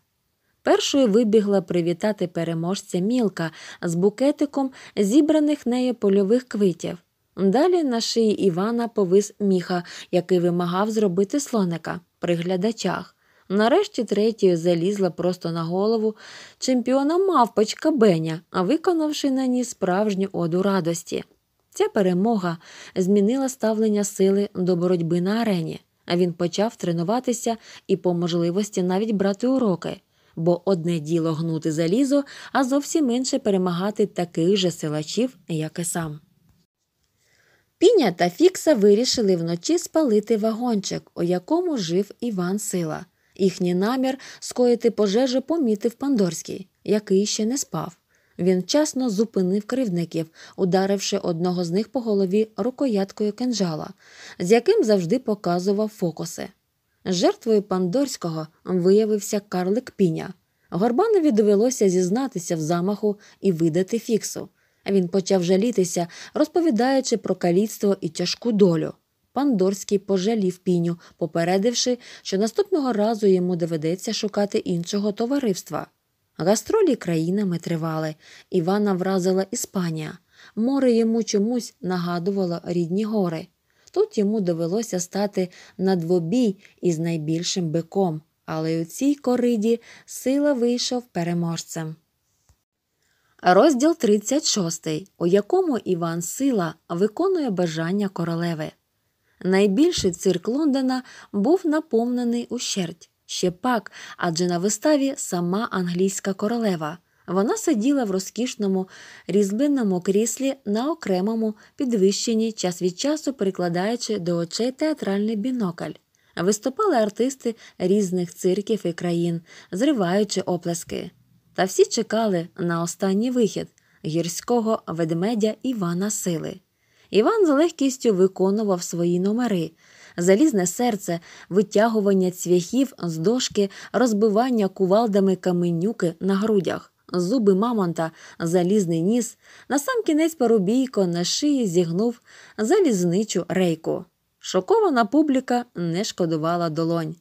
Першою вибігла привітати переможця Мілка з букетиком зібраних нею польових квитів. Далі на шиї Івана повис міха, який вимагав зробити слоника при глядачах. Нарешті третьою залізла просто на голову чемпіона мавпочка Беня, виконавши на ній справжню оду радості. Ця перемога змінила ставлення сили до боротьби на арені, а він почав тренуватися і по можливості навіть брати уроки бо одне діло гнути залізо, а зовсім інше перемагати таких же силачів, як і сам. Піня та Фікса вирішили вночі спалити вагончик, у якому жив Іван Сила. Їхній намір скоїти пожежу помітив Пандорський, який ще не спав. Він вчасно зупинив кривдників, ударивши одного з них по голові рукояткою кинжала, з яким завжди показував фокуси. Жертвою Пандорського виявився карлик Піня. Горбанові довелося зізнатися в замаху і видати фіксу. Він почав жалітися, розповідаючи про каліцтво і тяжку долю. Пандорський пожалів піню, попередивши, що наступного разу йому доведеться шукати іншого товариства. Гастролі країнами тривали. Івана вразила Іспанія. Море йому чомусь нагадувало рідні гори. Тут йому довелося стати на двобій із найбільшим биком, але у цій кориді сила вийшов переможцем. Розділ 36, у якому Іван Сила виконує бажання королеви. Найбільший цирк Лондона був наповнений ущерть. Ще пак, адже на виставі сама англійська королева. Вона сиділа в розкішному різьбленому кріслі на окремому підвищенні, час від часу прикладаючи до очей театральний бінокль. Виступали артисти різних цирків і країн, зриваючи оплески. Та всі чекали на останній вихід гірського ведмедя Івана Сили. Іван з легкістю виконував свої номери. Залізне серце, витягування цвяхів з дошки, розбивання кувалдами каменюки на грудях зуби мамонта, залізний ніс, насамкінець парубійко на шиї зігнув залізничу рейку. Шокована публіка не шкодувала долонь.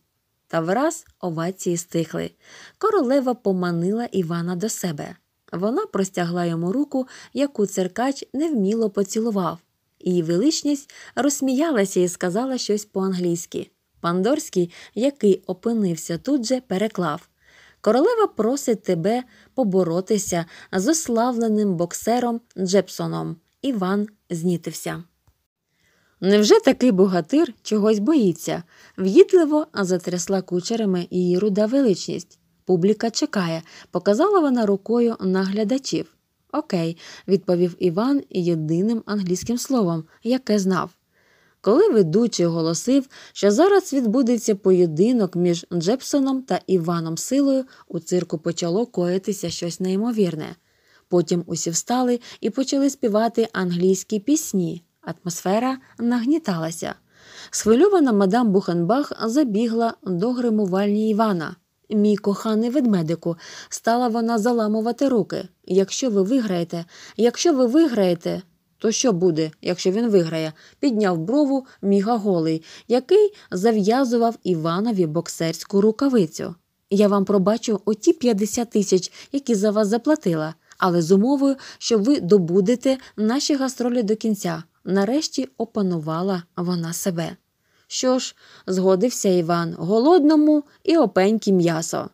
Та враз овації стихли. Королева поманила Івана до себе. Вона простягла йому руку, яку церкач невміло поцілував. Її величність розсміялася і сказала щось по-англійськи. Пандорський, який опинився тут же, переклав Королева просить тебе поборотися з ославленим боксером Джепсоном. Іван знітився. Невже такий богатир чогось боїться? В'їдливо затрясла кучерами її руда величність. Публіка чекає, показала вона рукою на глядачів. Окей, відповів Іван єдиним англійським словом, яке знав. Коли ведучий оголосив, що зараз відбудеться поєдинок між Джепсоном та Іваном Силою, у цирку почало коїтися щось неймовірне. Потім усі встали і почали співати англійські пісні. Атмосфера нагніталася. Схвильована мадам Бухенбах забігла до гримувальні Івана. Мій коханий ведмедику, стала вона заламувати руки. Якщо ви виграєте, якщо ви виграєте, то що буде, якщо він виграє? Підняв брову міга голий, який зав'язував Іванові боксерську рукавицю. Я вам пробачу оті 50 тисяч, які за вас заплатила, але з умовою, що ви добудете наші гастролі до кінця. Нарешті опанувала вона себе. Що ж, згодився Іван, голодному і опенькі м'ясо.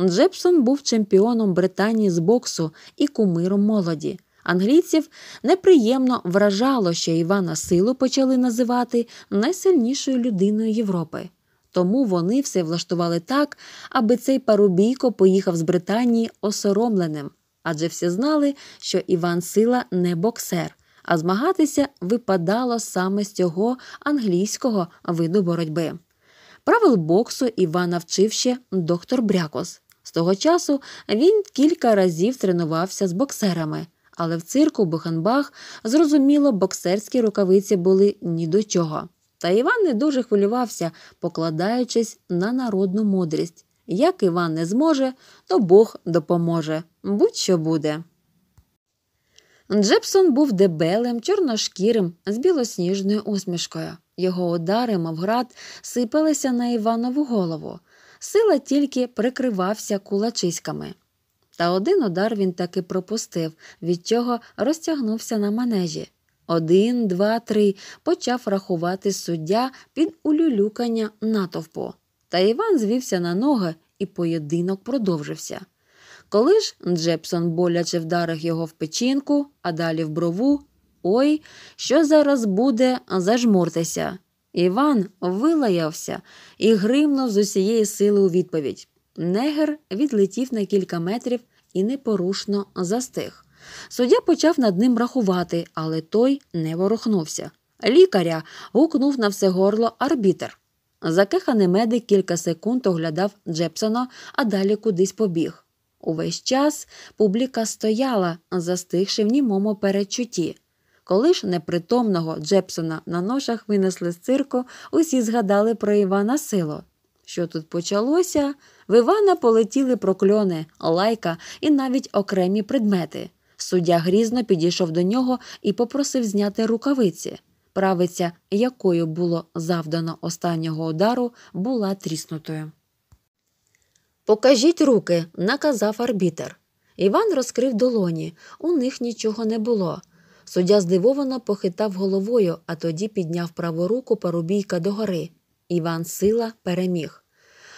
Джепсон був чемпіоном Британії з боксу і кумиром молоді. Англійців неприємно вражало, що Івана Силу почали називати найсильнішою людиною Європи. Тому вони все влаштували так, аби цей парубійко поїхав з Британії осоромленим, адже всі знали, що Іван Сила не боксер, а змагатися випадало саме з цього англійського виду боротьби. Правил боксу Іван навчив ще доктор Брякос. З того часу він кілька разів тренувався з боксерами, але в цирку Бухенбах, зрозуміло, боксерські рукавиці були ні до чого. Та Іван не дуже хвилювався, покладаючись на народну мудрість. Як Іван не зможе, то Бог допоможе. Будь-що буде. Джепсон був дебелим, чорношкірим, з білосніжною усмішкою. Його удари, мов град, сипалися на Іванову голову. Сила тільки прикривався кулачиськами. Та один удар він таки пропустив, від чого розтягнувся на манежі. Один, два, три почав рахувати суддя під улюлюкання натовпу. Та Іван звівся на ноги, і поєдинок продовжився. Коли ж Джепсон боляче вдарив його в печінку, а далі в брову, ой, що зараз буде, зажмуртеся. Іван вилаявся і гримнув з усієї сили у відповідь. Негер відлетів на кілька метрів і непорушно застиг. Суддя почав над ним рахувати, але той не ворухнувся. Лікаря гукнув на все горло арбітер. Закеханий медик кілька секунд оглядав Джепсона, а далі кудись побіг. Увесь час публіка стояла, застигши в німому передчутті. Коли ж непритомного Джепсона на ношах винесли з цирку, усі згадали про Івана Сило. Що тут почалося? В Івана полетіли прокльони, лайка і навіть окремі предмети. Суддя грізно підійшов до нього і попросив зняти рукавиці. Правиця, якою було завдано останнього удару, була тріснутою. Покажіть руки, наказав арбітер. Іван розкрив долоні, у них нічого не було. Суддя здивовано похитав головою, а тоді підняв праву руку парубійка догори. Іван сила переміг.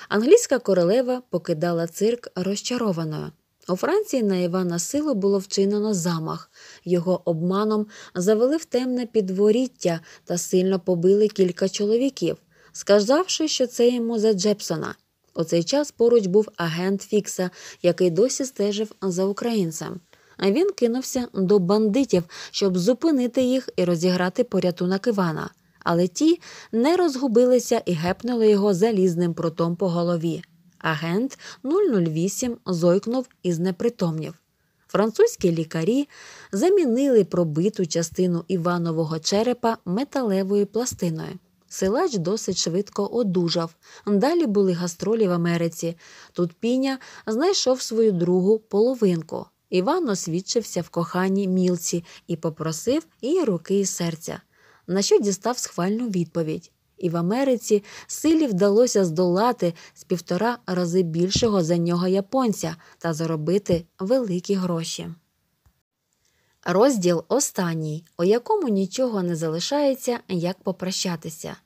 Англійська королева покидала цирк розчарованою. У Франції на Івана Силу було вчинено замах. Його обманом завели в темне підворіття та сильно побили кілька чоловіків, сказавши, що це йому за Джепсона. У цей час поруч був агент Фікса, який досі стежив за українцем. А він кинувся до бандитів, щоб зупинити їх і розіграти порятунок Івана. Але ті не розгубилися і гепнули його залізним прутом по голові. Агент 008 зойкнув і знепритомнів. Французькі лікарі замінили пробиту частину Іванового черепа металевою пластиною. Силач досить швидко одужав. Далі були гастролі в Америці. Тут піня знайшов свою другу половинку. Іван освідчився в коханні мілці і попросив її руки і серця, на що дістав схвальну відповідь. І в Америці силі вдалося здолати з півтора рази більшого за нього японця та заробити великі гроші. Розділ останній, у якому нічого не залишається, як попрощатися.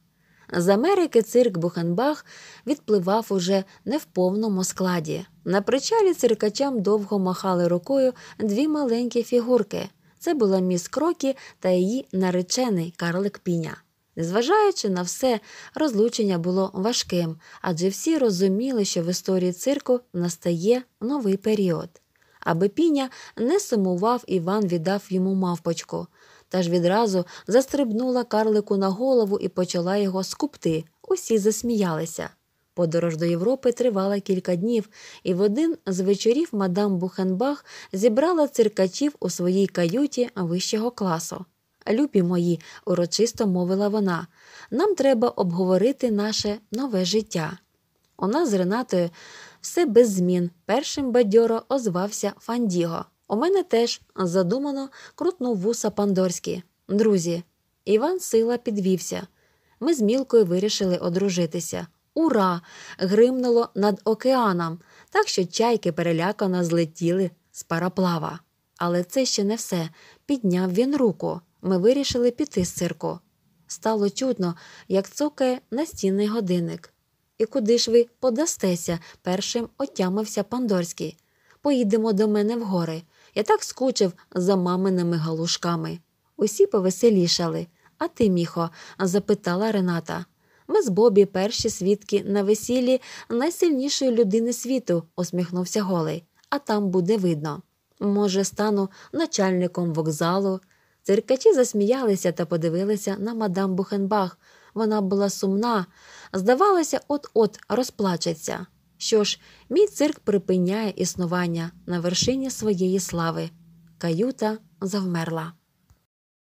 З Америки цирк Бухенбах відпливав уже не в повному складі. На причалі циркачам довго махали рукою дві маленькі фігурки. Це була міс Крокі та її наречений Карлик Піня. Незважаючи на все, розлучення було важким, адже всі розуміли, що в історії цирку настає новий період. Аби піня не сумував, Іван віддав йому мавпочку, та ж відразу застрибнула карлику на голову і почала його скупти. Усі засміялися. Подорож до Європи тривала кілька днів, і в один з вечорів мадам Бухенбах зібрала циркачів у своїй каюті вищого класу. Любі мої, урочисто мовила вона, нам треба обговорити наше нове життя. У нас з Ренатою все без змін. Першим бадьоро озвався Фандіго. У мене теж задумано крутнув вуса Пандорський. Друзі, Іван сила підвівся. Ми з Мілкою вирішили одружитися. Ура! гримнуло над океаном, так що чайки перелякано злетіли з параплава. Але це ще не все. Підняв він руку. Ми вирішили піти з цирку. Стало чутно, як цокає настінний годинник. І куди ж ви подастеся? першим отямився Пандорський. Поїдемо до мене в гори. Я так скучив за маминими галушками. Усі повеселішали. А ти, міхо? запитала Рената. Ми з Бобі перші свідки на весіллі найсильнішої людини світу, усміхнувся голий, а там буде видно. Може, стану начальником вокзалу. Циркачі засміялися та подивилися на мадам Бухенбах. Вона була сумна, здавалося, от-от розплачеться. Що ж, мій цирк припиняє існування на вершині своєї слави. Каюта завмерла.